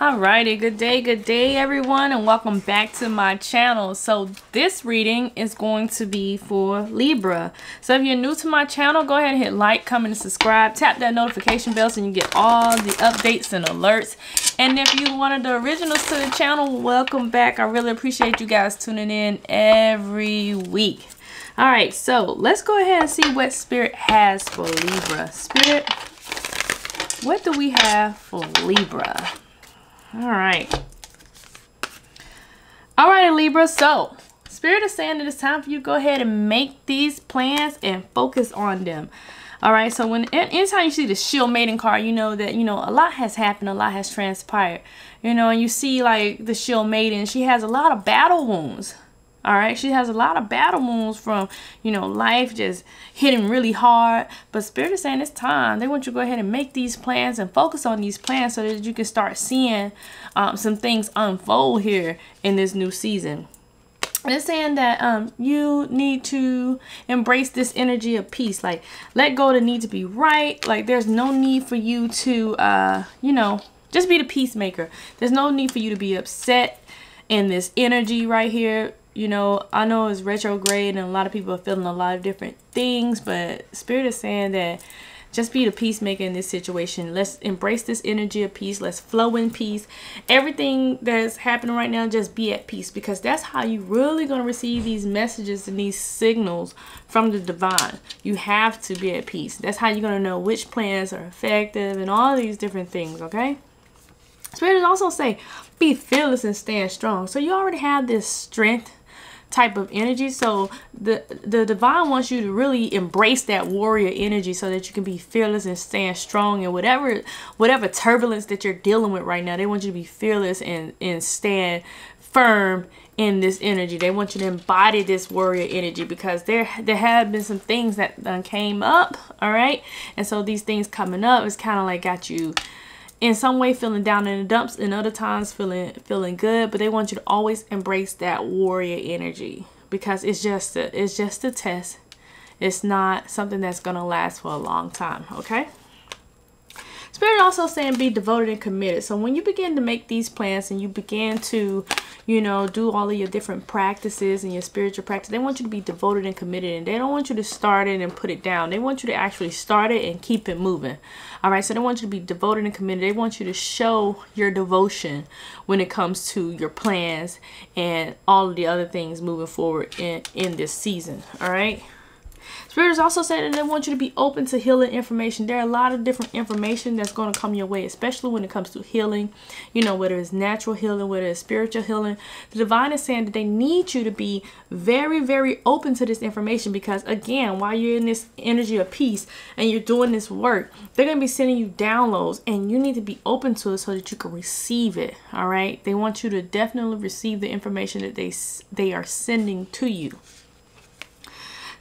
Alrighty, good day, good day everyone and welcome back to my channel. So this reading is going to be for Libra. So if you're new to my channel, go ahead and hit like, comment, and subscribe. Tap that notification bell so you get all the updates and alerts. And if you're one of the originals to the channel, welcome back. I really appreciate you guys tuning in every week. Alright, so let's go ahead and see what Spirit has for Libra. Spirit, what do we have for Libra? All right. All right, Libra. So, Spirit is saying that it's time for you to go ahead and make these plans and focus on them. All right. So, when anytime you see the shield maiden card, you know that, you know, a lot has happened, a lot has transpired. You know, and you see like the shield maiden, she has a lot of battle wounds. All right, she has a lot of battle wounds from, you know, life just hitting really hard. But Spirit is saying it's time. They want you to go ahead and make these plans and focus on these plans so that you can start seeing um, some things unfold here in this new season. It's saying that um, you need to embrace this energy of peace. Like, let go the need to be right. Like, there's no need for you to, uh, you know, just be the peacemaker. There's no need for you to be upset in this energy right here you know, I know it's retrograde and a lot of people are feeling a lot of different things, but Spirit is saying that just be the peacemaker in this situation. Let's embrace this energy of peace. Let's flow in peace. Everything that's happening right now, just be at peace because that's how you really going to receive these messages and these signals from the divine. You have to be at peace. That's how you're going to know which plans are effective and all these different things, okay? Spirit is also say, be fearless and stand strong. So you already have this strength type of energy. So the the divine wants you to really embrace that warrior energy so that you can be fearless and stand strong and whatever whatever turbulence that you're dealing with right now. They want you to be fearless and and stand firm in this energy. They want you to embody this warrior energy because there there have been some things that came up, all right? And so these things coming up is kind of like got you in some way feeling down in the dumps and other times feeling feeling good but they want you to always embrace that warrior energy because it's just a, it's just a test. It's not something that's to last for a long time okay Spirit also saying be devoted and committed. So when you begin to make these plans and you begin to, you know, do all of your different practices and your spiritual practice, they want you to be devoted and committed. And they don't want you to start it and put it down. They want you to actually start it and keep it moving. All right. So they want you to be devoted and committed. They want you to show your devotion when it comes to your plans and all of the other things moving forward in, in this season. All right. Spirit is also saying that they want you to be open to healing information. There are a lot of different information that's going to come your way, especially when it comes to healing. You know, whether it's natural healing, whether it's spiritual healing. The divine is saying that they need you to be very, very open to this information because, again, while you're in this energy of peace and you're doing this work, they're going to be sending you downloads and you need to be open to it so that you can receive it. All right. They want you to definitely receive the information that they, they are sending to you.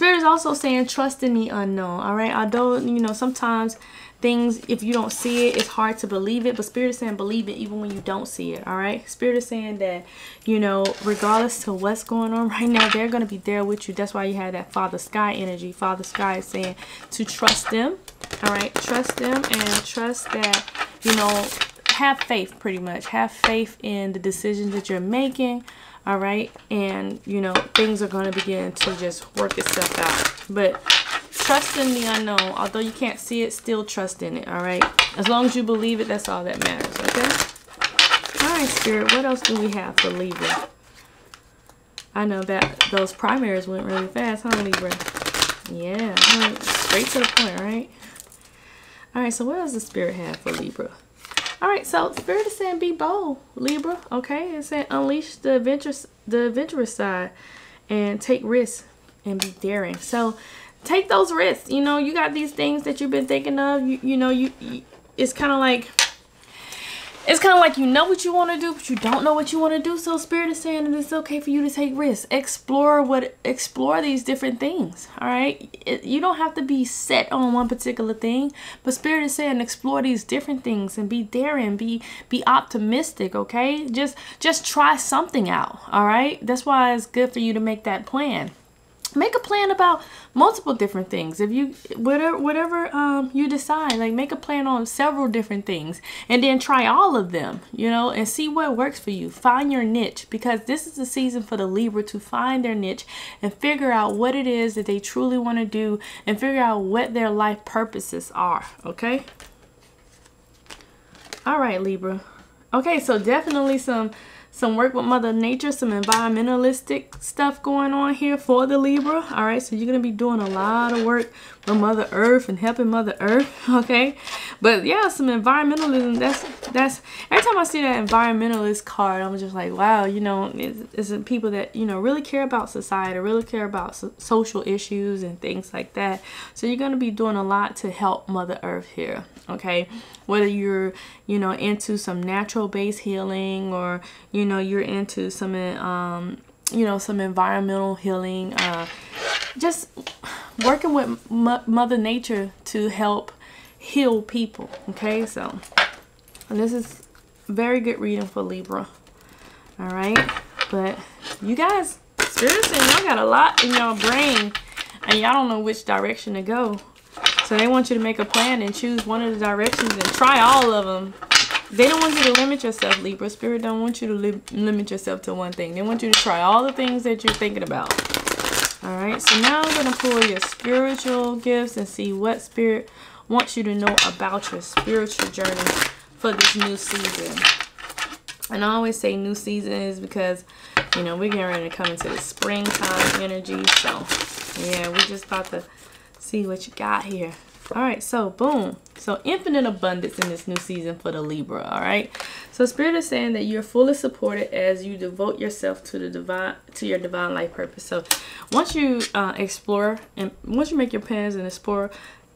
Spirit is also saying trust in the unknown. All right. Although, you know, sometimes things, if you don't see it, it's hard to believe it. But Spirit is saying believe it even when you don't see it. All right. Spirit is saying that, you know, regardless to what's going on right now, they're going to be there with you. That's why you have that Father Sky energy. Father Sky is saying to trust them. All right. Trust them and trust that, you know, have faith pretty much. Have faith in the decisions that you're making all right? And you know things are going to begin to just work itself out. But trust in the unknown. Although you can't see it still trust in it all right? As long as you believe it that's all that matters okay? All right spirit what else do we have for libra? I know that those primaries went really fast huh libra? Yeah straight to the point right? All right so what does the spirit have for libra all right, so Spirit is saying be bold, Libra. Okay, it's saying unleash the adventurous, the adventurous side, and take risks and be daring. So take those risks. You know, you got these things that you've been thinking of. You, you know, you, you it's kind of like it's kind of like you know what you want to do, but you don't know what you want to do. So Spirit is saying that it's okay for you to take risks, explore what, explore these different things. All right, it, you don't have to be set on one particular thing, but Spirit is saying explore these different things and be daring, be be optimistic. Okay, just just try something out. All right, that's why it's good for you to make that plan. Make a plan about multiple different things. If you whatever whatever um you decide like make a plan on several different things and then try all of them you know and see what works for you. Find your niche because this is the season for the libra to find their niche and figure out what it is that they truly want to do and figure out what their life purposes are okay? All right libra. Okay so definitely some some work with Mother Nature, some environmentalistic stuff going on here for the Libra. All right, so you're going to be doing a lot of work with Mother Earth and helping Mother Earth, okay? But yeah, some environmentalism, that's, that's, every time I see that environmentalist card, I'm just like, wow, you know, it's, it's people that, you know, really care about society, really care about so social issues and things like that. So you're going to be doing a lot to help Mother Earth here, okay? Whether you're, you know, into some natural based healing or, you know, you're into some, um, you know, some environmental healing, uh, just working with Mother Nature to help heal people. Okay, so this is very good reading for Libra. All right, but you guys, seriously, y'all got a lot in y'all brain and y'all don't know which direction to go. So they want you to make a plan and choose one of the directions and try all of them. They don't want you to limit yourself, Libra. Spirit don't want you to li limit yourself to one thing. They want you to try all the things that you're thinking about. All right, so now I'm going to pull your spiritual gifts and see what spirit wants you to know about your spiritual journey for this new season. And I always say new season is because, you know, we're getting ready to come into the springtime energy. So, yeah, we just about to see what you got here. All right, so boom. So infinite abundance in this new season for the Libra, all right? So Spirit is saying that you're fully supported as you devote yourself to the divine, to your divine life purpose. So once you uh, explore and once you make your plans and explore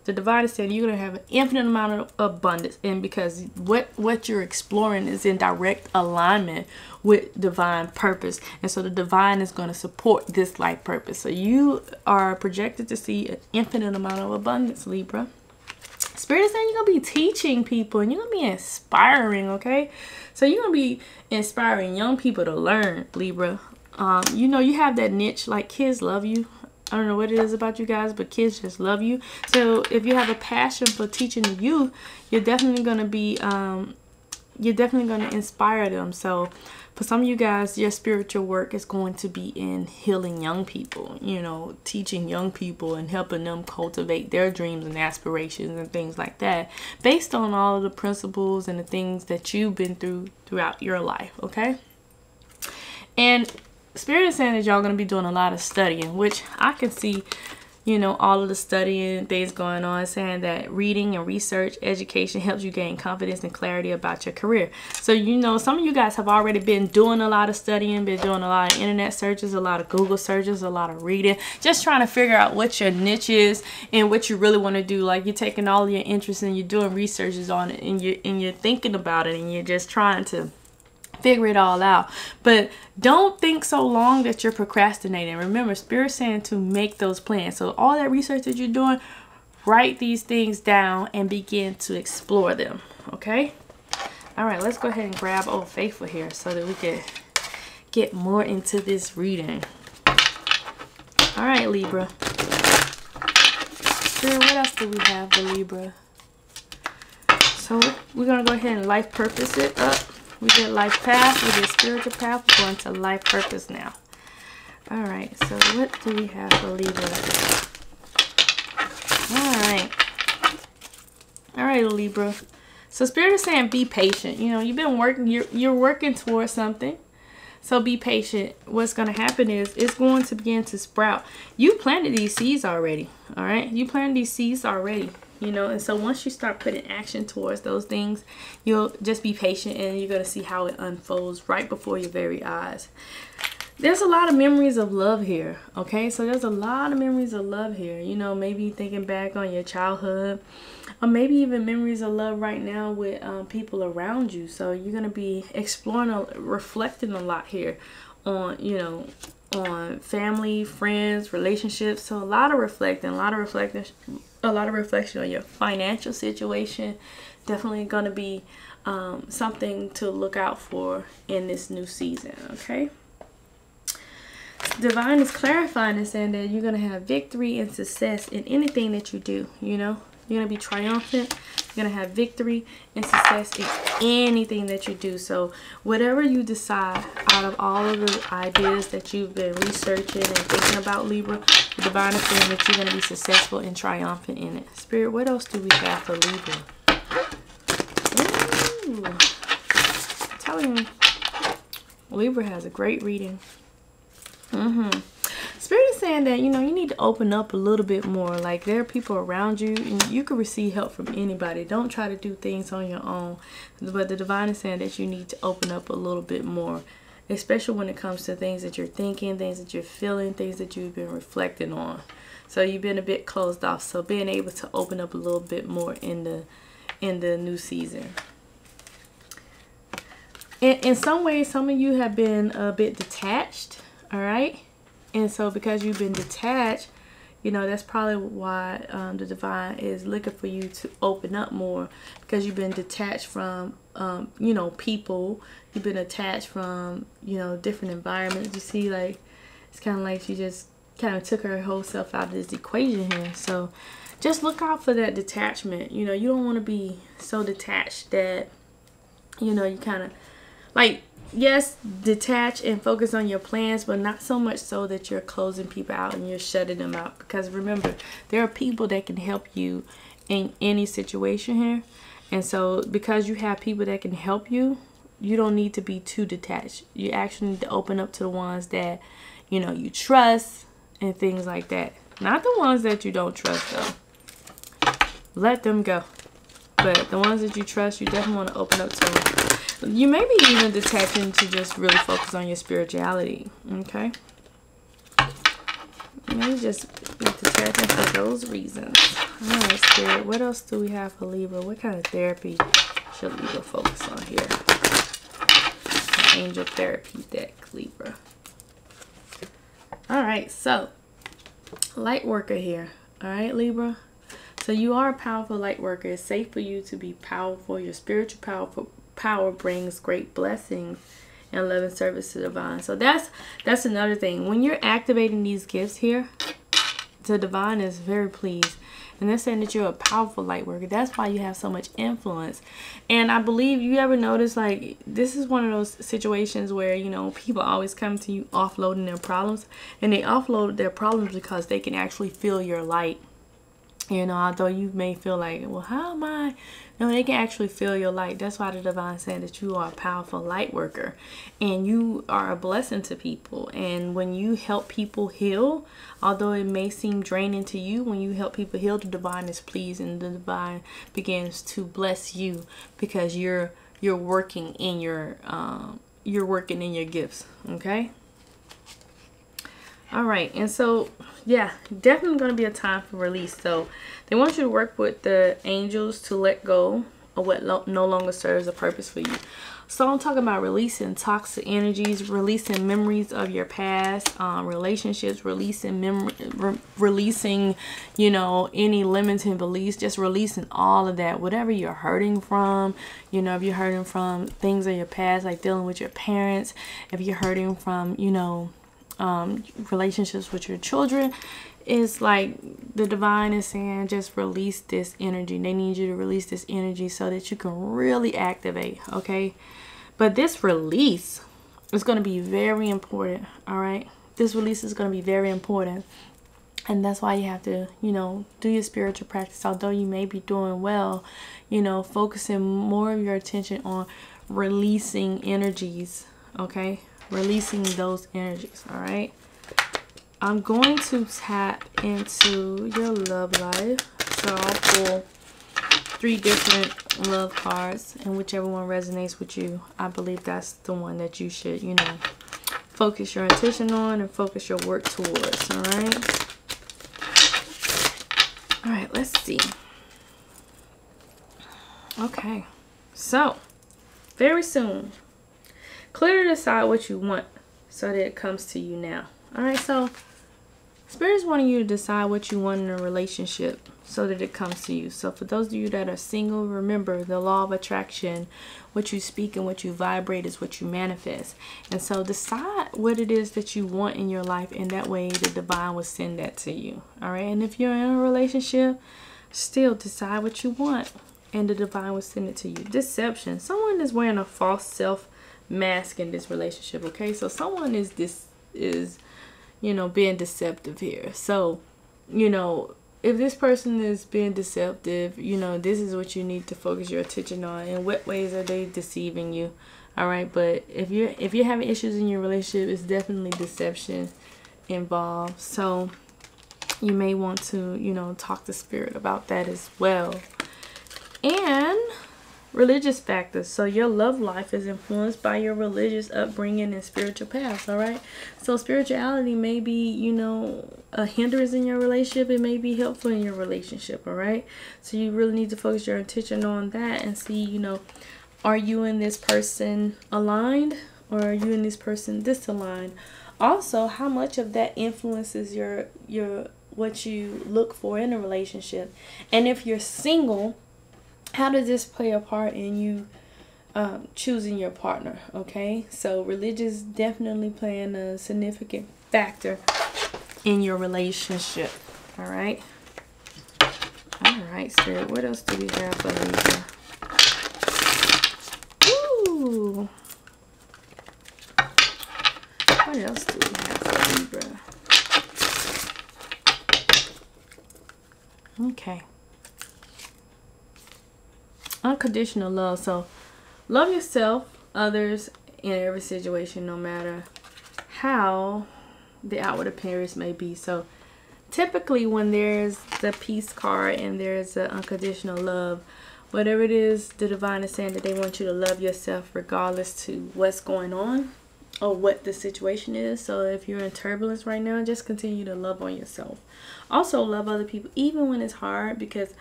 the divine is saying you're going to have an infinite amount of abundance. And because what what you're exploring is in direct alignment with divine purpose. And so the divine is going to support this life purpose. So you are projected to see an infinite amount of abundance libra. Spirit is saying you're going to be teaching people and you're going to be inspiring okay? So you're going to be inspiring young people to learn libra. Um, you know you have that niche like kids love you I don't know what it is about you guys, but kids just love you. So if you have a passion for teaching the youth, you're definitely going to be, um, you're definitely going to inspire them. So for some of you guys, your spiritual work is going to be in healing young people, you know, teaching young people and helping them cultivate their dreams and aspirations and things like that based on all of the principles and the things that you've been through throughout your life, okay? And Spirit is saying that y'all going to be doing a lot of studying, which I can see, you know, all of the studying things going on, saying that reading and research education helps you gain confidence and clarity about your career. So, you know, some of you guys have already been doing a lot of studying, been doing a lot of internet searches, a lot of Google searches, a lot of reading, just trying to figure out what your niche is and what you really want to do. Like you're taking all your interests and you're doing researches on it and you're, and you're thinking about it and you're just trying to figure it all out. But don't think so long that you're procrastinating. Remember, Spirit saying to make those plans. So all that research that you're doing, write these things down and begin to explore them. Okay? All right, let's go ahead and grab Old Faithful here so that we can get more into this reading. All right, Libra. Spirit, what else do we have for Libra? So we're going to go ahead and life purpose it up. We did life path, we did spiritual path, we're going to life purpose now. Alright, so what do we have for Libra? Alright. Alright, Libra. So Spirit is saying be patient. You know, you've been working, you're, you're working towards something. So be patient. What's going to happen is it's going to begin to sprout. You planted these seeds already. All right. You planted these seeds already you know and so once you start putting action towards those things you'll just be patient and you're going to see how it unfolds right before your very eyes. There's a lot of memories of love here okay? So there's a lot of memories of love here you know maybe thinking back on your childhood or maybe even memories of love right now with um, people around you. So you're going to be exploring reflecting a lot here on you know on family friends relationships. So a lot of reflecting a lot of reflecting a lot of reflection on your financial situation. Definitely going to be um, something to look out for in this new season, okay? divine is clarifying and saying that you're going to have victory and success in anything that you do, you know. You're going to be triumphant. You're going to have victory and success in anything that you do. So whatever you decide out of all of the ideas that you've been researching and thinking about Libra, divine is saying that you're going to be successful and triumphant in it. Spirit, what else do we have for Libra? I'm telling you, Libra has a great reading. Mm-hmm. Spirit is saying that, you know, you need to open up a little bit more. Like, there are people around you, and you can receive help from anybody. Don't try to do things on your own. But the divine is saying that you need to open up a little bit more. Especially when it comes to things that you're thinking, things that you're feeling, things that you've been reflecting on. So you've been a bit closed off. So being able to open up a little bit more in the in the new season. In, in some ways, some of you have been a bit detached, all right? And so because you've been detached, you know, that's probably why um, the divine is looking for you to open up more because you've been detached from, um, you know, people. You've been attached from, you know, different environments. You see, like, it's kind of like she just kind of took her whole self out of this equation here. So just look out for that detachment. You know, you don't want to be so detached that, you know, you kind of, like, yes, detach and focus on your plans, but not so much so that you're closing people out and you're shutting them out. Because remember, there are people that can help you in any situation here. And so because you have people that can help you, you don't need to be too detached. You actually need to open up to the ones that, you know, you trust and things like that. Not the ones that you don't trust though. Let them go. But the ones that you trust, you definitely want to open up to them. You may be even detaching to just really focus on your spirituality, okay? You may just be detaching for those reasons. All right, Spirit, what else do we have for Libra? What kind of therapy should Libra focus on here? Angel therapy deck, Libra. All right, so light worker here. All right, Libra. So you are a powerful light worker. It's safe for you to be powerful. Your spiritual powerful power brings great blessings and love and service to the divine. So that's that's another thing. When you're activating these gifts here, the divine is very pleased. And they're saying that you're a powerful light worker. That's why you have so much influence. And I believe you ever notice like this is one of those situations where, you know, people always come to you offloading their problems. And they offload their problems because they can actually feel your light. You know, although you may feel like, well, how am I no, they can actually feel your light. That's why the divine saying that you are a powerful light worker and you are a blessing to people. And when you help people heal, although it may seem draining to you, when you help people heal, the divine is pleased and the divine begins to bless you because you're you're working in your um, you're working in your gifts. Okay. All right, and so yeah, definitely going to be a time for release. So they want you to work with the angels to let go of what lo no longer serves a purpose for you. So I'm talking about releasing toxic energies, releasing memories of your past, um, relationships, releasing memory, re releasing, you know, any limiting beliefs, just releasing all of that. Whatever you're hurting from, you know, if you're hurting from things of your past, like dealing with your parents, if you're hurting from, you know, um, relationships with your children is like the divine is saying just release this energy. They need you to release this energy so that you can really activate okay? But this release is going to be very important all right? This release is going to be very important. And that's why you have to you know do your spiritual practice. Although you may be doing well you know focusing more of your attention on releasing energies okay releasing those energies all right? I'm going to tap into your love life. So i'll pull three different love cards and whichever one resonates with you i believe that's the one that you should you know focus your attention on and focus your work towards all right? All right let's see. Okay so very soon Clearly decide what you want so that it comes to you now. All right, so Spirit is wanting you to decide what you want in a relationship so that it comes to you. So for those of you that are single, remember the law of attraction. What you speak and what you vibrate is what you manifest. And so decide what it is that you want in your life and that way the divine will send that to you. All right. And if you're in a relationship, still decide what you want and the divine will send it to you. Deception. Someone is wearing a false self mask in this relationship. Okay. So someone is this is, you know, being deceptive here. So, you know, if this person is being deceptive, you know, this is what you need to focus your attention on. In what ways are they deceiving you? All right, but if you're if you're having issues in your relationship, it's definitely deception involved. So you may want to, you know, talk to spirit about that as well. And religious factors. So your love life is influenced by your religious upbringing and spiritual paths, all right? So spirituality may be, you know, a hindrance in your relationship. It may be helpful in your relationship, all right? So you really need to focus your attention on that and see, you know, are you and this person aligned or are you and this person disaligned? Also, how much of that influences your your what you look for in a relationship? And if you're single, how does this play a part in you um, choosing your partner? Okay, so religious definitely playing a significant factor in your relationship. All right. All right, Spirit. What else do we have for Libra? Ooh. What else do we have for Libra? Okay unconditional love. So love yourself, others, in every situation, no matter how the outward appearance may be. So typically when there's the peace card and there's the unconditional love, whatever it is, the divine is saying that they want you to love yourself regardless to what's going on or what the situation is. So if you're in turbulence right now, just continue to love on yourself. Also love other people even when it's hard because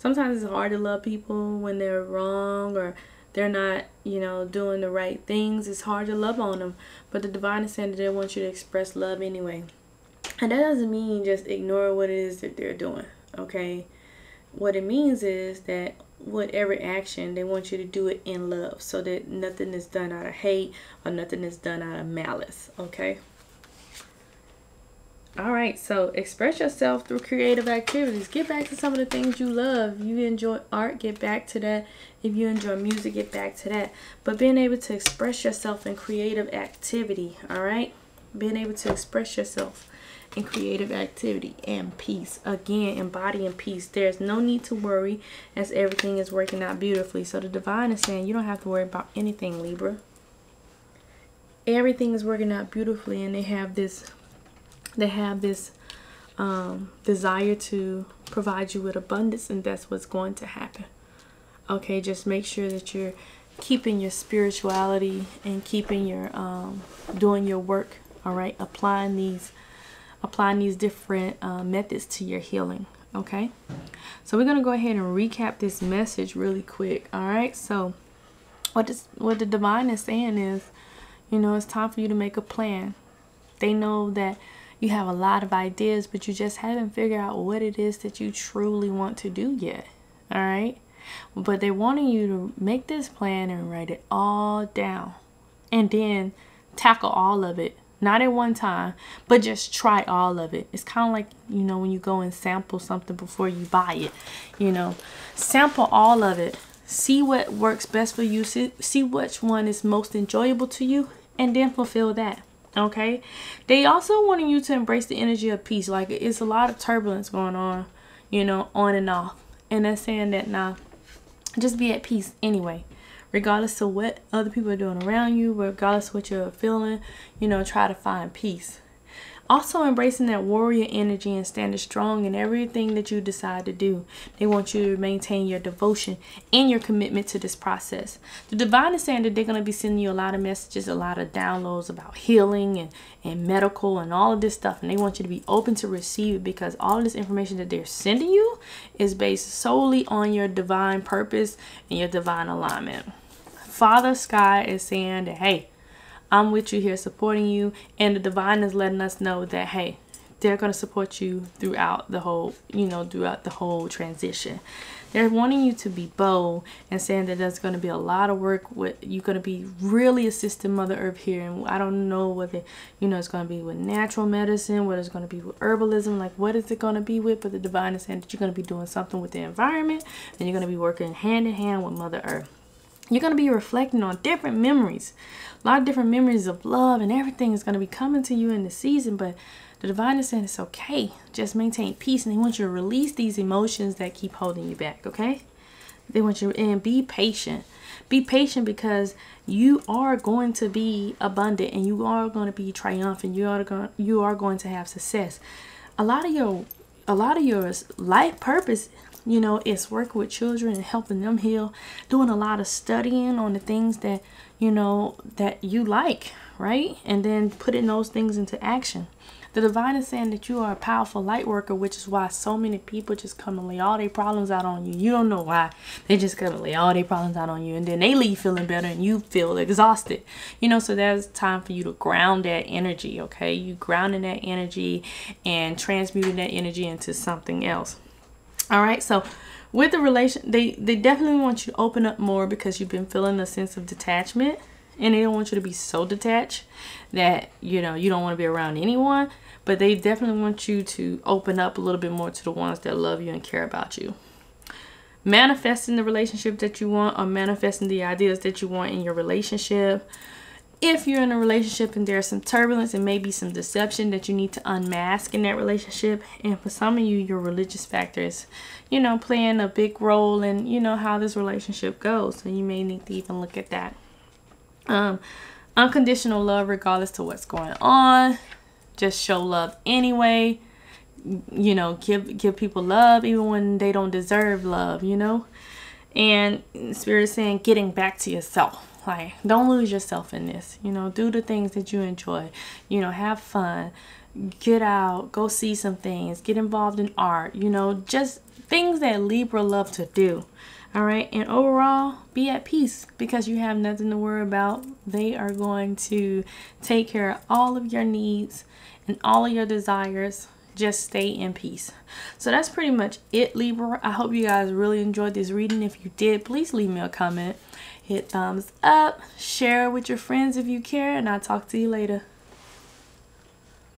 sometimes it's hard to love people when they're wrong or they're not, you know, doing the right things. It's hard to love on them. But the divine is saying that they want you to express love anyway. And that doesn't mean just ignore what it is that they're doing, okay? What it means is that whatever action, they want you to do it in love so that nothing is done out of hate or nothing is done out of malice, okay? All right, so express yourself through creative activities. Get back to some of the things you love. You enjoy art, get back to that. If you enjoy music, get back to that. But being able to express yourself in creative activity, all right? Being able to express yourself in creative activity and peace. Again, embodying peace. There's no need to worry as everything is working out beautifully. So the divine is saying you don't have to worry about anything, Libra. Everything is working out beautifully and they have this they have this um, desire to provide you with abundance and that's what's going to happen. Okay just make sure that you're keeping your spirituality and keeping your um, doing your work all right? Applying these applying these different uh, methods to your healing okay? So we're going to go ahead and recap this message really quick all right? So what this what the divine is saying is you know it's time for you to make a plan. They know that you have a lot of ideas, but you just haven't figured out what it is that you truly want to do yet. All right. But they're wanting you to make this plan and write it all down and then tackle all of it. Not at one time, but just try all of it. It's kind of like, you know, when you go and sample something before you buy it. You know, sample all of it. See what works best for you. See, see which one is most enjoyable to you and then fulfill that okay? They also wanting you to embrace the energy of peace. Like it's a lot of turbulence going on you know on and off. And they're saying that now just be at peace anyway. Regardless of what other people are doing around you regardless of what you're feeling you know try to find peace also embracing that warrior energy and standing strong in everything that you decide to do. They want you to maintain your devotion and your commitment to this process. The divine is saying that they're going to be sending you a lot of messages, a lot of downloads about healing and, and medical and all of this stuff. And they want you to be open to receive it because all this information that they're sending you is based solely on your divine purpose and your divine alignment. Father Sky is saying that, hey, I'm with you here supporting you. And the divine is letting us know that, hey, they're going to support you throughout the whole, you know, throughout the whole transition. They're wanting you to be bold and saying that there's going to be a lot of work with you're going to be really assisting Mother Earth here. And I don't know whether, you know, it's going to be with natural medicine, what it's going to be with herbalism, like what is it going to be with. But the divine is saying that you're going to be doing something with the environment and you're going to be working hand in hand with Mother Earth. You're going to be reflecting on different memories, a lot of different memories of love and everything is going to be coming to you in the season. But the divine is saying it's okay. Just maintain peace. And they want you to release these emotions that keep holding you back, okay? They want you and be patient. Be patient because you are going to be abundant and you are going to be triumphant. You are going you are going to have success. A lot of your a lot of your life purpose you know it's working with children and helping them heal doing a lot of studying on the things that you know that you like right and then putting those things into action the divine is saying that you are a powerful light worker, which is why so many people just come and lay all their problems out on you. You don't know why. They just come and lay all their problems out on you. And then they leave feeling better and you feel exhausted. You know, so there's time for you to ground that energy, okay? You grounding that energy and transmuting that energy into something else. All right, so with the relation, they, they definitely want you to open up more because you've been feeling a sense of detachment and they don't want you to be so detached that you know you don't want to be around anyone but they definitely want you to open up a little bit more to the ones that love you and care about you. Manifesting the relationship that you want or manifesting the ideas that you want in your relationship if you're in a relationship and there's some turbulence and maybe some deception that you need to unmask in that relationship and for some of you your religious factors you know playing a big role in you know how this relationship goes so you may need to even look at that um, unconditional love regardless to what's going on. Just show love anyway. You know, give give people love even when they don't deserve love, you know? And spirit is saying getting back to yourself. Like don't lose yourself in this. You know, do the things that you enjoy. You know, have fun. Get out, go see some things, get involved in art, you know, just things that Libra love to do. All right. And overall, be at peace because you have nothing to worry about. They are going to take care of all of your needs and all of your desires. Just stay in peace. So that's pretty much it, Libra. I hope you guys really enjoyed this reading. If you did, please leave me a comment. Hit thumbs up. Share with your friends if you care. And I'll talk to you later.